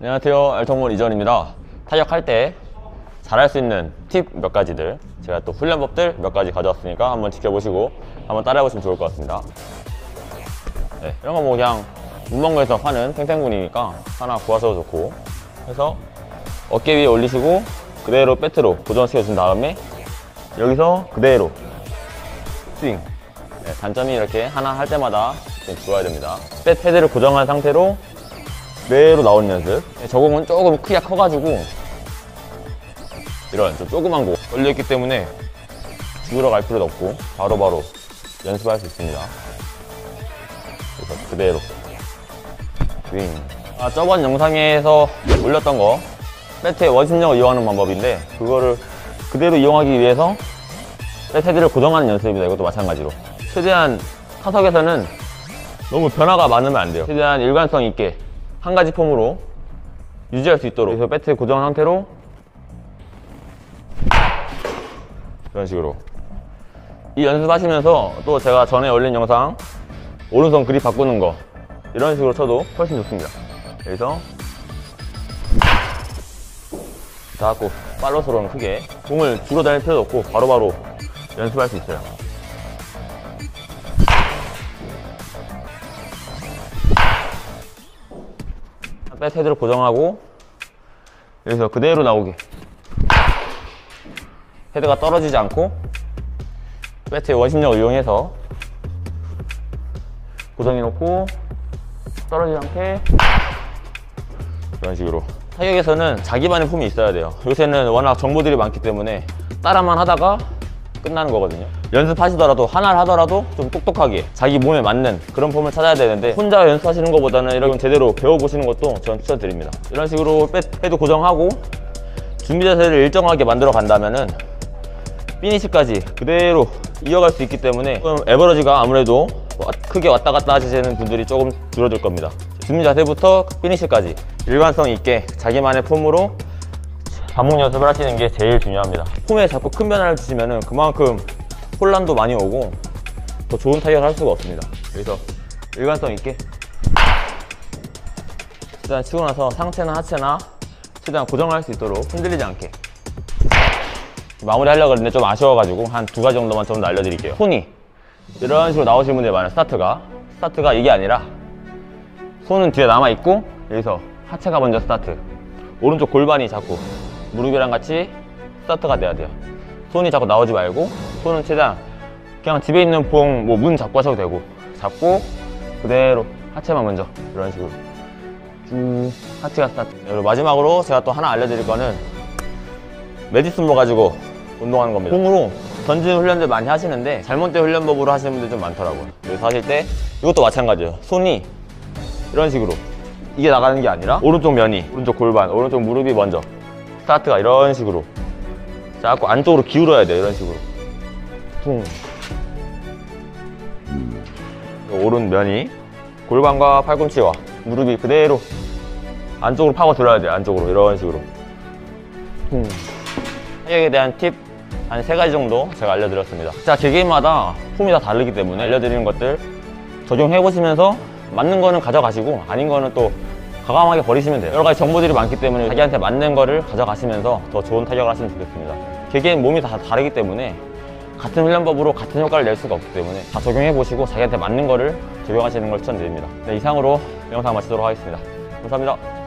안녕하세요. 알통몰 이전입니다. 타격할 때 잘할 수 있는 팁 몇 가지들 제가 또 훈련법들 몇 가지 가져왔으니까 한번 지켜보시고 한번 따라해보시면 좋을 것 같습니다. 네, 이런 거 뭐 그냥 문방구에서 파는 팽팽군이니까 하나 구하셔도 좋고 해서 어깨 위에 올리시고 그대로 배트로 고정시켜 준 다음에 여기서 그대로 스윙. 네, 단점이 이렇게 하나 할 때마다 좀 주어야 됩니다. 배 패드를 고정한 상태로 그대로 나오는 연습. 네, 저 공은 조금 크기가 커가지고 이런 좀 조그만 공 걸려있기 때문에 죽으러 갈 필요도 없고 바로 바로 연습할 수 있습니다. 그래서 그대로. 스윙. 아, 저번 영상에서 올렸던 거 배트의 원심력을 이용하는 방법인데 그거를 그대로 이용하기 위해서 배트를 고정하는 연습입니다. 이것도 마찬가지로. 최대한 타석에서는 너무 변화가 많으면 안 돼요. 최대한 일관성 있게 한 가지 폼으로 유지할 수 있도록. 그래서 배트 고정한 상태로. 이런 식으로. 이 연습하시면서 또 제가 전에 올린 영상 오른손 그립 바꾸는 거 이런 식으로 쳐도 훨씬 좋습니다. 여기서 자꾸 팔로스로는 크게 공을 주로 다닐 필요도 없고 바로바로 연습할 수 있어요 백 헤드를 고정하고 여기서 그대로 나오게. 헤드가 떨어지지 않고 배트의 원심력을 이용해서 고정해 놓고 떨어지지 않게 이런 식으로. 타격에서는 자기만의 폼이 있어야 돼요. 요새는 워낙 정보들이 많기 때문에 따라만 하다가 끝나는 거거든요. 연습하시더라도 하나를 하더라도 좀 똑똑하게 자기 몸에 맞는 그런 폼을 찾아야 되는데 혼자 연습하시는 것보다는 이렇게 제대로 배워보시는 것도 저는 추천드립니다. 이런 식으로 배, 패드 고정하고 준비 자세를 일정하게 만들어 간다면 은 피니시까지 그대로 이어갈 수 있기 때문에 좀 에버러지가 아무래도 와- 크게 왔다 갔다 하시는 분들이 조금 줄어들 겁니다. 준비 자세부터 피니시까지 일관성 있게 자기만의 폼으로 반복 연습을 하시는 게 제일 중요합니다. 폼에 자꾸 큰 변화를 주시면 그만큼 혼란도 많이 오고 더 좋은 타격을 할 수가 없습니다. 여기서 일관성 있게. 일단 치고 나서 상체나 하체나 최대한 고정할 수 있도록 흔들리지 않게. 마무리 하려고 했는데 좀 아쉬워가지고 한 두 가지 정도만 좀더 알려드릴게요. 손이. 이런 식으로 나오시는 분들이 많아요 스타트가. 스타트가 이게 아니라 손은 뒤에 남아있고 여기서 하체가 먼저 스타트. 오른쪽 골반이 자꾸 무릎이랑 같이 스타트가 돼야 돼요 손이 자꾸 나오지 말고 손은 최대한 그냥 집에 있는 봉 뭐 문 잡고 하셔도 되고 잡고 그대로 하체만 먼저 이런 식으로 쭉 하체가 스타트 그리고 마지막으로 제가 또 하나 알려드릴 거는 메디신볼 가지고 운동하는 겁니다. 공으로 던지는 훈련들 많이 하시는데 잘못된 훈련법으로 하시는 분들 좀 많더라고요. 그래서 하실 때 이것도 마찬가지예요. 손이 이런 식으로 이게 나가는 게 아니라 오른쪽 면이, 오른쪽 골반, 오른쪽 무릎이 먼저 스타트가 이런 식으로 자꾸 안쪽으로 기울어야 돼요. 이런 식으로 퉁 오른 면이 골반과 팔꿈치와 무릎이 그대로 안쪽으로 파고 들어야 돼요. 안쪽으로 이런 식으로 퉁 타격에 대한 팁 한 세 가지 정도 제가 알려드렸습니다. 자, 개개인마다 폼이 다 다르기 때문에 알려드리는 것들 적용해 보시면서 맞는 거는 가져가시고 아닌 거는 또 과감하게 버리시면 돼요. 여러 가지 정보들이 많기 때문에 자기한테 맞는 거를 가져가시면서 더 좋은 타격을 하시면 좋겠습니다. 개개인 몸이 다 다르기 때문에 같은 훈련법으로 같은 효과를 낼 수가 없기 때문에 다 적용해 보시고 자기한테 맞는 거를 적용하시는 걸 추천드립니다. 네, 이상으로 영상 마치도록 하겠습니다. 감사합니다.